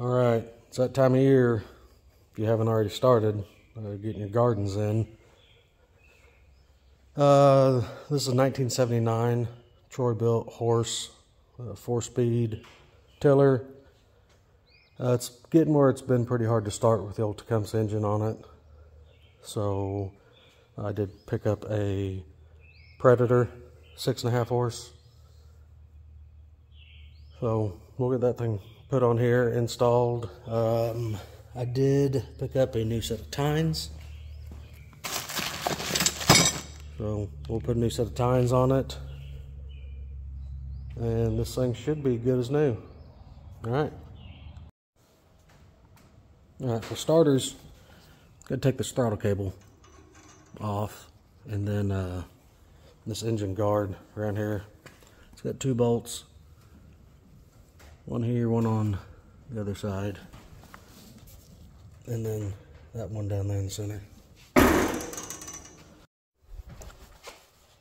All right, it's that time of year. If you haven't already started uh, getting your gardens in. Uh, this is a 1979 Troy Bilt horse, uh, four speed tiller. Uh, it's getting where it's been pretty hard to start with the old Tecumseh engine on it. So I did pick up a Predator, six and a half horse. So we'll get that thing put on here, installed. Um, I did pick up a new set of tines. So we'll put a new set of tines on it. And this thing should be good as new. All right. All right, for starters, gotta take this throttle cable off. And then uh, this engine guard around here. It's got two bolts one here, one on the other side. And then that one down there in the center.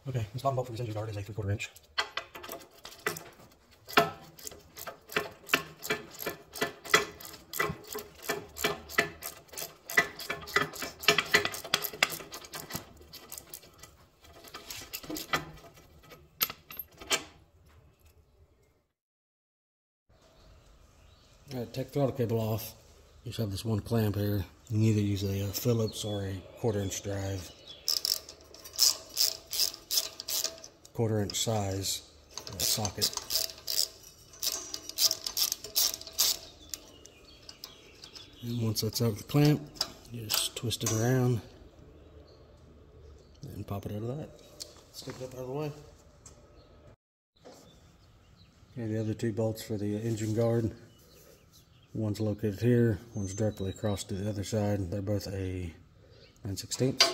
Okay, this bottom bolt for this engine guard is a three quarter inch. Take throttle cable off. You just have this one clamp here. You can either use a, Phillips or a quarter inch drive. Quarter inch size socket. And once that's out of the clamp, you just twist it around and pop it out of that. Stick it up out of the way. Okay, the other two bolts for the engine guard. One's located here, one's directly across to the other side. They're both a 9 16 Get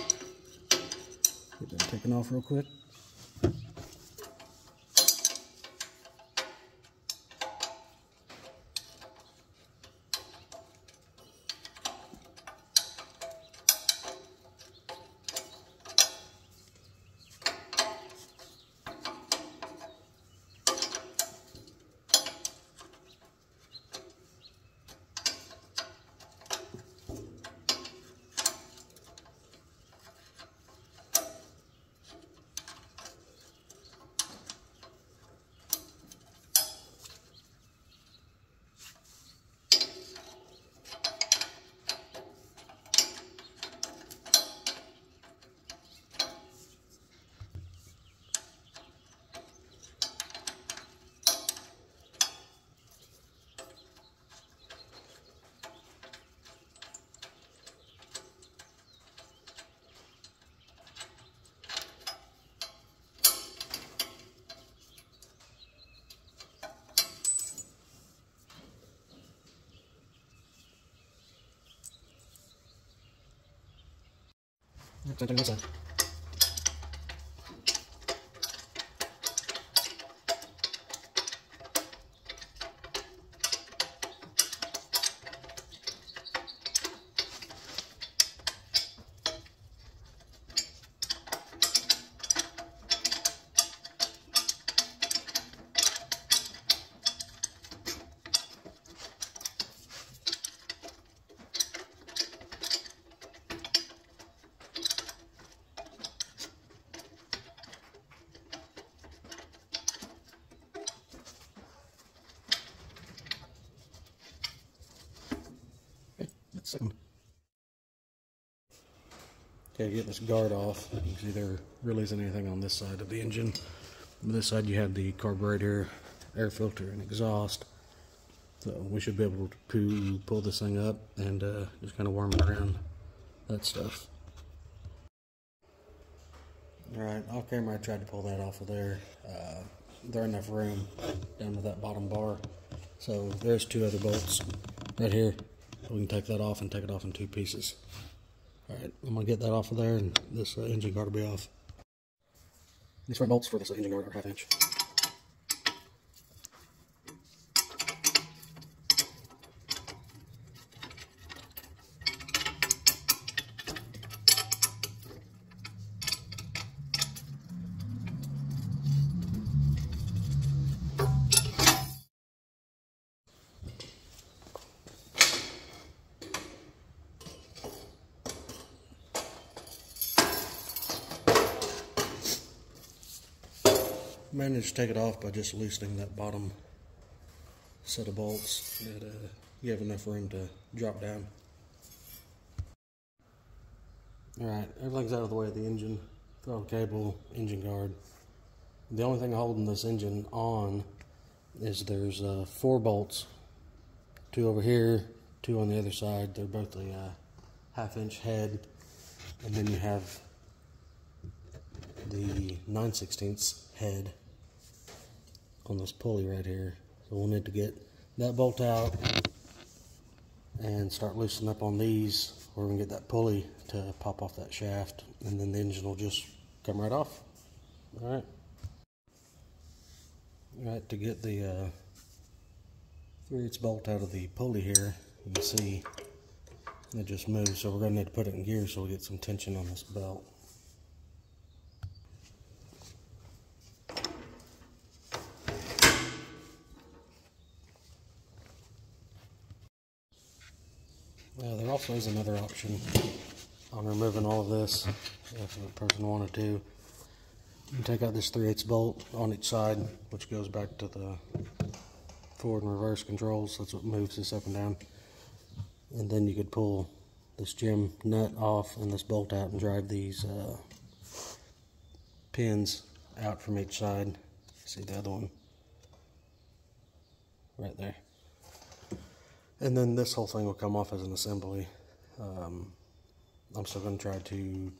that taken off real quick. Same thing this side. second. Okay, get this guard off. You can see there really isn't anything on this side of the engine. On this side you have the carburetor, air filter, and exhaust. So we should be able to pull this thing up and uh, just kind of worm it around that stuff. Alright, off camera I tried to pull that off of there. Uh, there enough room down to that bottom bar. So there's two other bolts right here. We can take that off and take it off in two pieces. All right, I'm gonna get that off of there and this uh, engine guard will be off. These front bolts for this engine guard are half inch. Managed to take it off by just loosening that bottom set of bolts that uh, you have enough room to drop down. Alright, everything's out of the way of the engine. Throttle cable, engine guard. The only thing holding this engine on is there's uh, four bolts. Two over here, two on the other side. They're both a uh, half inch head. And then you have the 9 16 head on this pulley right here. So we'll need to get that bolt out and start loosening up on these where we can get that pulley to pop off that shaft and then the engine will just come right off. All right. All right, to get the uh, 3 8 bolt out of the pulley here, you can see it just moves. So we're to need to put it in gear so we get some tension on this belt. Yeah, there also is another option on removing all of this if a person wanted to. You can take out this 3 8 bolt on each side, which goes back to the forward and reverse controls. That's what moves this up and down. And then you could pull this jam nut off and this bolt out and drive these uh, pins out from each side. See the other one? Right there and then this whole thing will come off as an assembly. Um, I'm still going to try to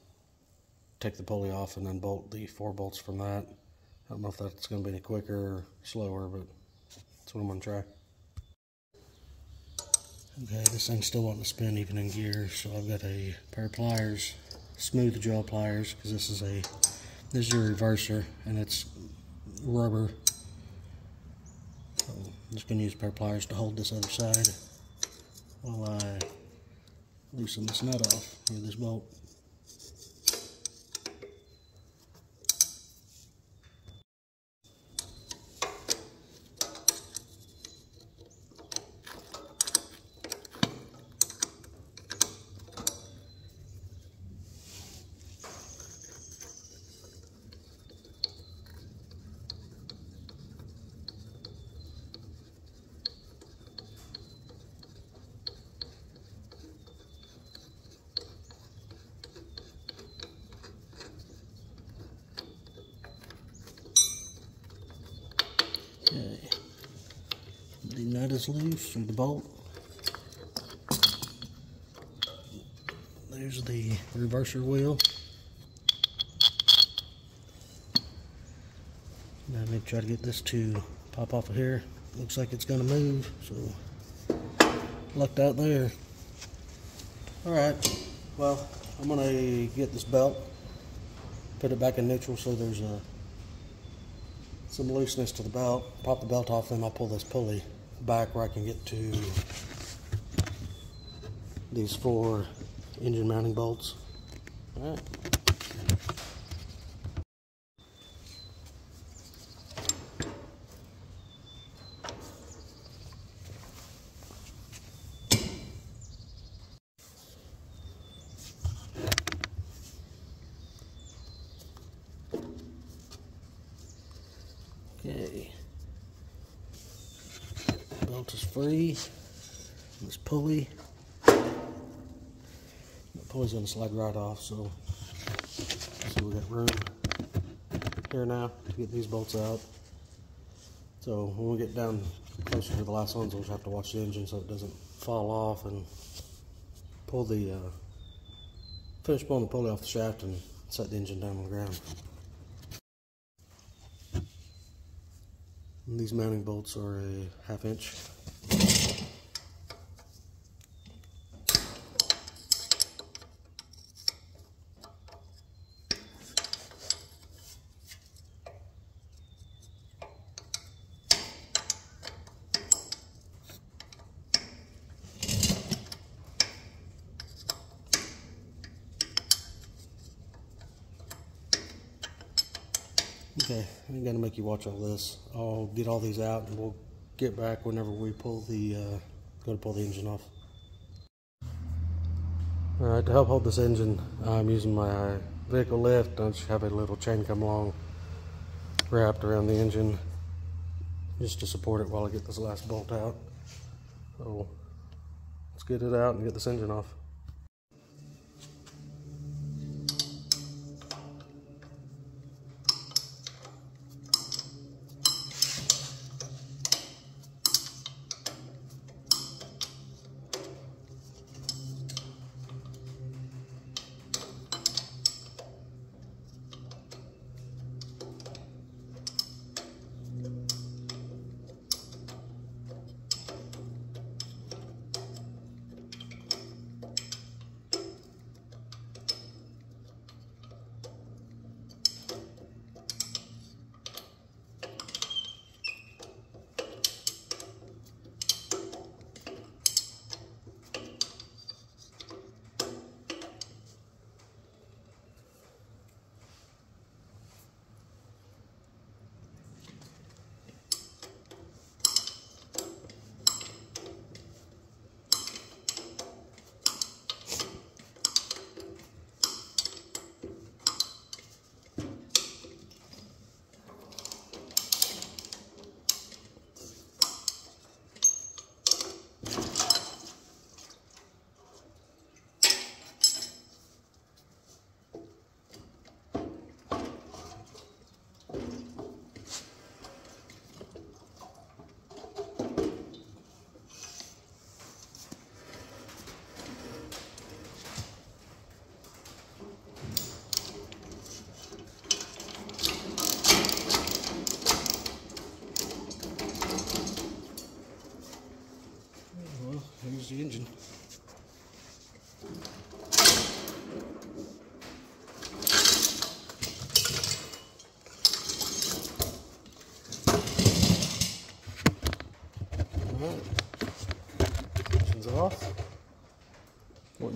take the pulley off and then bolt the four bolts from that. I don't know if that's going to be any quicker or slower, but that's what I'm going to try. Okay, this thing's still wanting to spin even in gear, so I've got a pair of pliers, smooth jaw pliers, because this is a this is a reverser and it's rubber. So I'm just going to use a pair of pliers to hold this other side while uh, I loosen this nut off, or this bolt. Is loose, or the bolt. There's the reverser wheel. Now I need to try to get this to pop off of here. Looks like it's going to move, so lucked out there. Alright, well, I'm going to get this belt, put it back in neutral so there's a some looseness to the belt, pop the belt off, then I'll pull this pulley back where I can get to these four engine mounting bolts. All right. Okay. Belt is free. This pulley. The pulley's gonna slide right off, so see we got room here now to get these bolts out. So when we get down closer to the last ones, we'll just have to watch the engine so it doesn't fall off and pull the uh, finish pulling the pulley off the shaft and set the engine down on the ground. And these mounting bolts are a half inch. Okay, I ain't gonna make you watch all this. I'll get all these out and we'll get back whenever we pull the, uh, go to pull the engine off. Alright, to help hold this engine, I'm using my vehicle lift. I just have a little chain come along wrapped around the engine just to support it while I get this last bolt out. So let's get it out and get this engine off.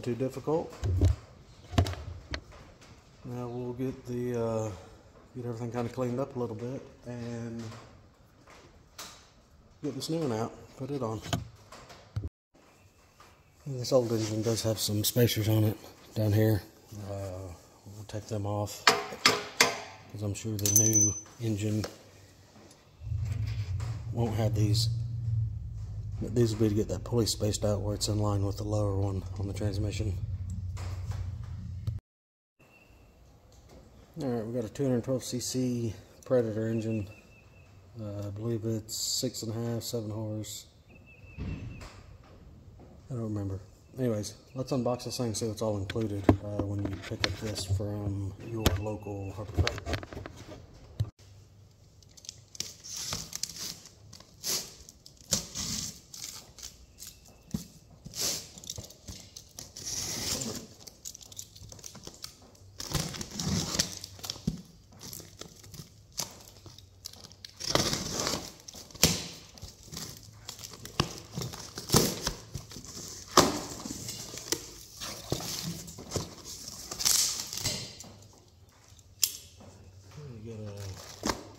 Too difficult. Now we'll get the uh, get everything kind of cleaned up a little bit and get this new one out. Put it on. This old engine does have some spacers on it down here. Uh, we'll take them off because I'm sure the new engine won't have these. These will be to get that pulley spaced out where it's in line with the lower one on the transmission. Alright, we've got a 212cc Predator engine. Uh, I believe it's six and a half, seven horse. I don't remember. Anyways, let's unbox this thing, and see what's all included uh, when you pick up this from your local Harbor Freight. You got a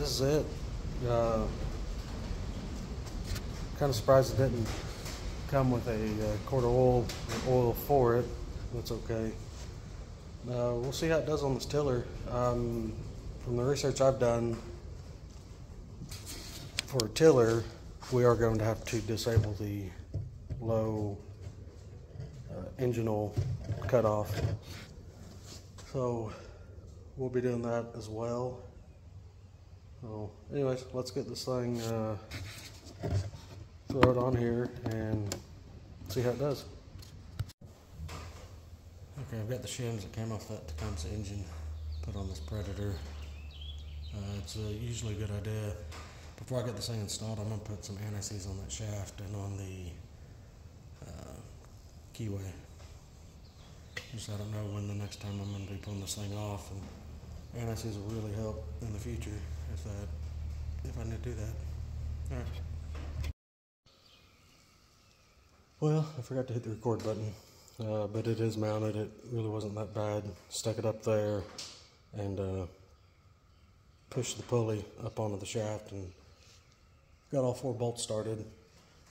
this is it. Uh, kind of surprised it didn't come with a uh, quart of oil, oil for it. That's okay. Uh, we'll see how it does on this tiller. Um, from the research I've done, for a tiller, we are going to have to disable the low uh, engine oil cutoff. So we'll be doing that as well. So, anyways, let's get this thing uh, throw it on here and see how it does. Okay, I've got the shims that came off that Tecumseh engine put on this Predator. Uh, it's uh, usually a good idea. Before I get this thing installed, I'm going to put some anti-seize on that shaft and on the uh, keyway. Just I don't know when the next time I'm going to be pulling this thing off, and anti-seize will really help in the future if I if I need to do that. All right. Well, I forgot to hit the record button, uh, but it is mounted. It really wasn't that bad. Stuck it up there and uh, pushed the pulley up onto the shaft and got all four bolts started.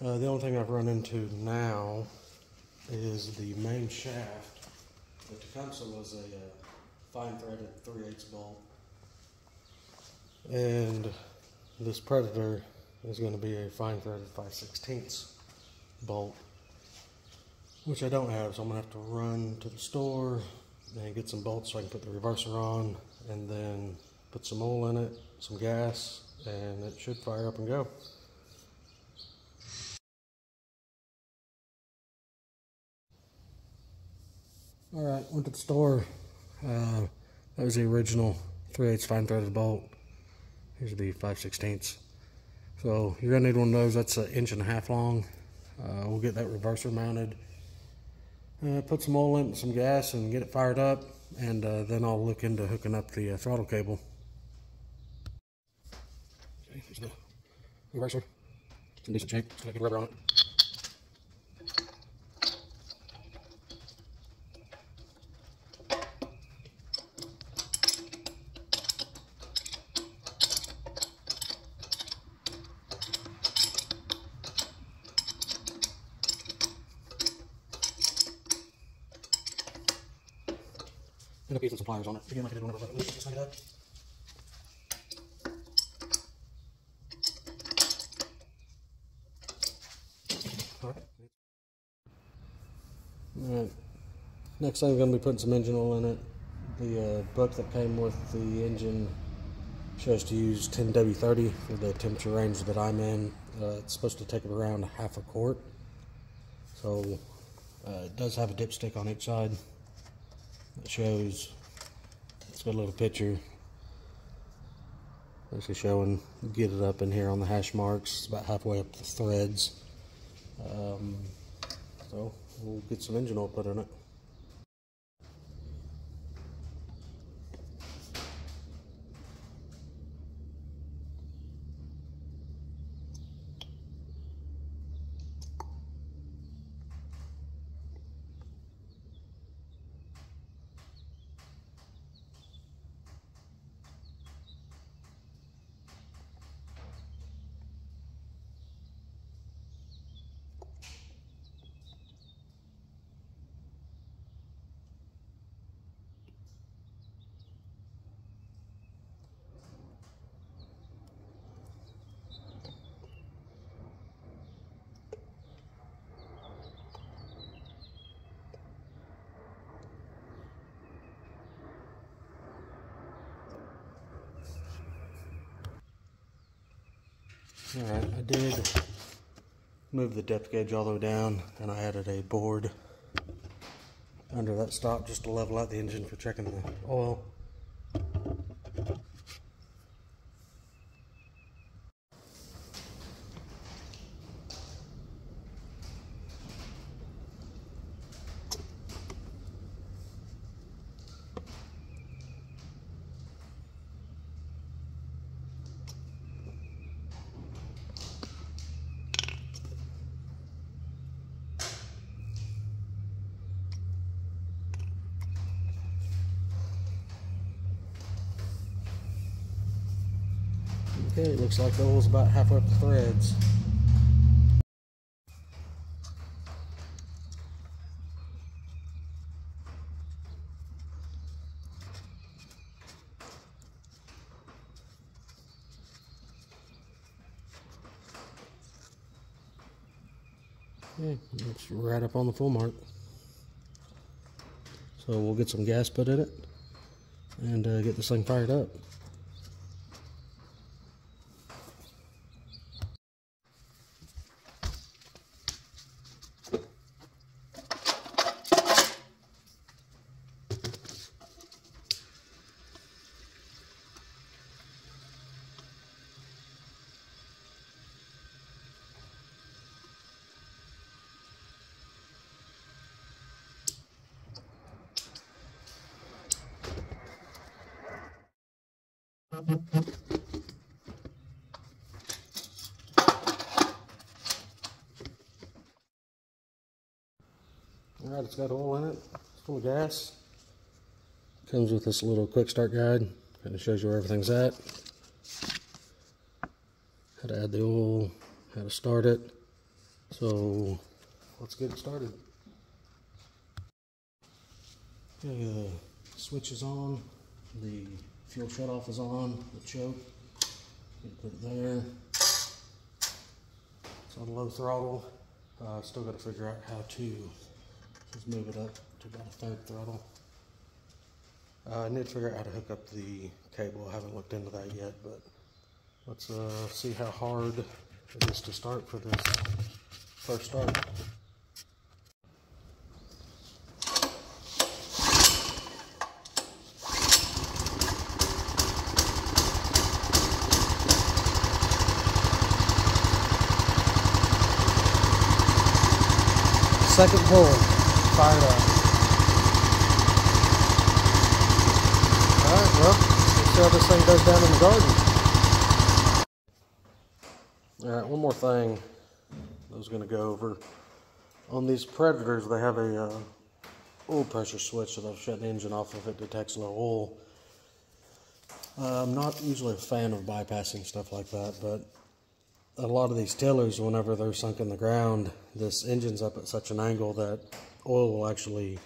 Uh, the only thing I've run into now is the main shaft. The Tecumseh was a uh, fine threaded 3 8 bolt. And this Predator is going to be a fine threaded 5 16 bolt, which I don't have, so I'm going to have to run to the store and get some bolts so I can put the reverser on and then put some oil in it, some gas, and it should fire up and go. All right, went to the store. Uh, that was the original 3 8 fine threaded bolt. Here's the 5 16 So you're gonna need one of those. That's an inch and a half long. Uh, we'll get that reverser mounted. Uh, put some oil in, some gas, and get it fired up. And uh, then I'll look into hooking up the uh, throttle cable. Okay, there's the reverser. It's in decent shape. It's got good rubber on it. Some pliers on it. Again, like I did just. Alright. Alright. Next thing, I'm going to be putting some engine oil in it. The uh, book that came with the engine shows to use 10W30 for the temperature range that I'm in. Uh, it's supposed to take around half a quart. So uh, it does have a dipstick on each side. It shows, it's got a little picture basically showing get it up in here on the hash marks. It's about halfway up the threads. Um, so we'll get some engine oil put in it. Alright, I did move the depth gauge all the way down and I added a board under that stop just to level out the engine for checking the oil. Okay, it looks like the oil's about halfway up the threads. Okay, it's right up on the full mark. So we'll get some gas put in it and uh, get this thing fired up. All right, it's got oil in it. It's full of gas. Comes with this little quick start guide. Kind of shows you where everything's at. How to add the oil, how to start it. So let's get it started. Okay, the switch is on. The fuel shutoff is on. The choke. You put it there. It's on low throttle. Uh, still got to figure out how to just move it up to about a third throttle. Uh, I need to figure out how to hook up the cable. I haven't looked into that yet, but let's uh, see how hard it is to start for this first start. Second pull, fired up. Alright, well, let's see how this thing goes down in the garden. Alright, one more thing I was going to go over. On these Predators, they have a uh, oil pressure switch that I'll shut the engine off if it detects low oil. Uh, I'm not usually a fan of bypassing stuff like that, but a lot of these tillers, whenever they're sunk in the ground, this engine's up at such an angle that oil will actually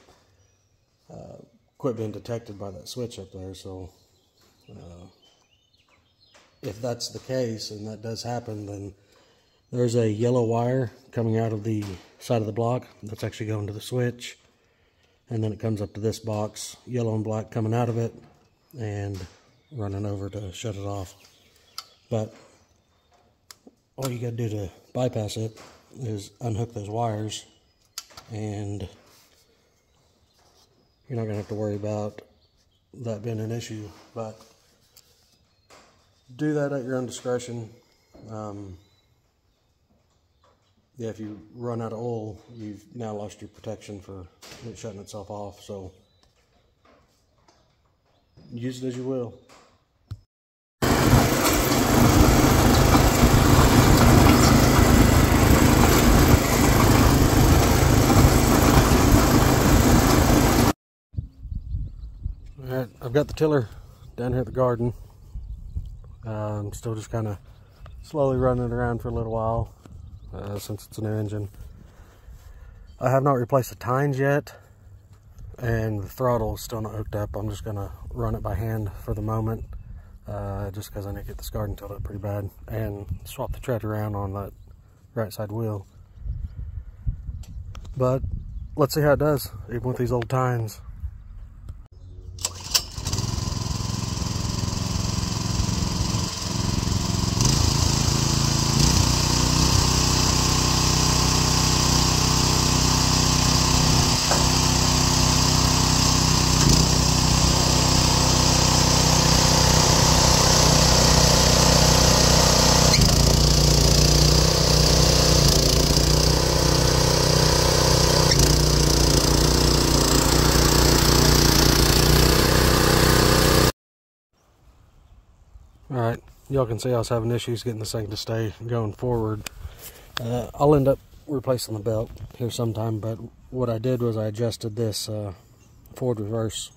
uh, quit being detected by that switch up there. So, uh, if that's the case and that does happen, then there's a yellow wire coming out of the side of the block that's actually going to the switch. And then it comes up to this box, yellow and black coming out of it, and running over to shut it off. But all you got to do to bypass it is unhook those wires and you're not going to have to worry about that being an issue but do that at your own discretion. Um, yeah if you run out of oil you've now lost your protection for it shutting itself off so use it as you will Alright, I've got the tiller down here at the garden. Uh, I'm still just kind of slowly running it around for a little while uh, since it's a new engine. I have not replaced the tines yet and the throttle is still not hooked up. I'm just going to run it by hand for the moment uh, just because I need to get this garden tilled up pretty bad and swap the tread around on that right side wheel. But let's see how it does, even with these old tines. Alright, y'all can see I was having issues getting this thing to stay going forward. Uh, I'll end up replacing the belt here sometime, but what I did was I adjusted this uh, forward reverse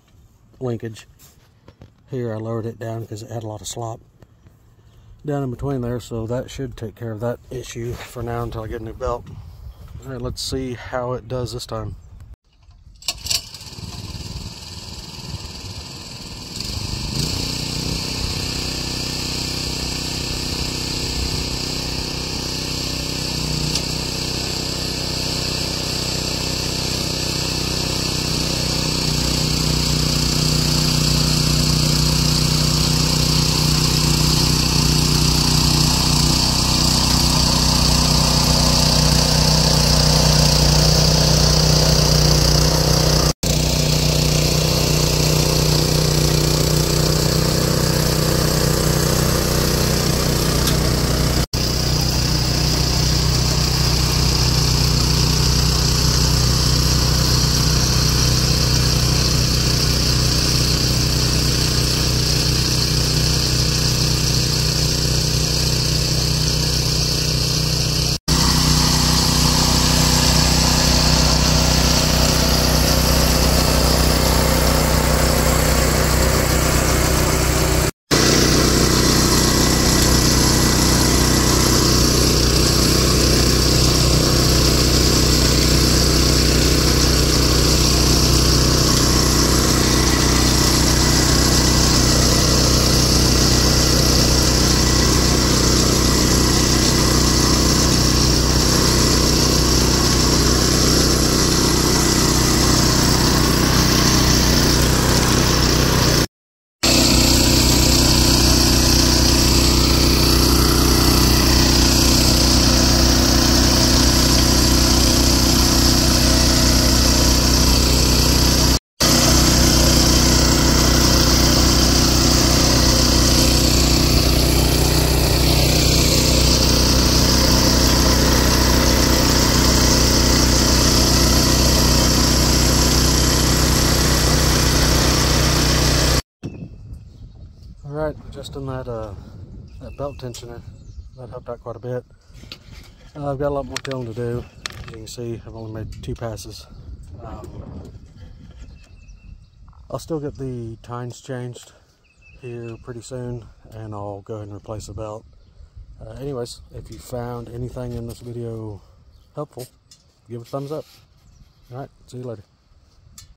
linkage. Here I lowered it down because it had a lot of slop down in between there, so that should take care of that issue for now until I get a new belt. Alright, let's see how it does this time. In that, uh, that belt tensioner, that helped out quite a bit. Uh, I've got a lot more filling to do. As you can see, I've only made two passes. Um, I'll still get the tines changed here pretty soon, and I'll go ahead and replace the belt. Uh, anyways, if you found anything in this video helpful, give it a thumbs up. Alright, see you later.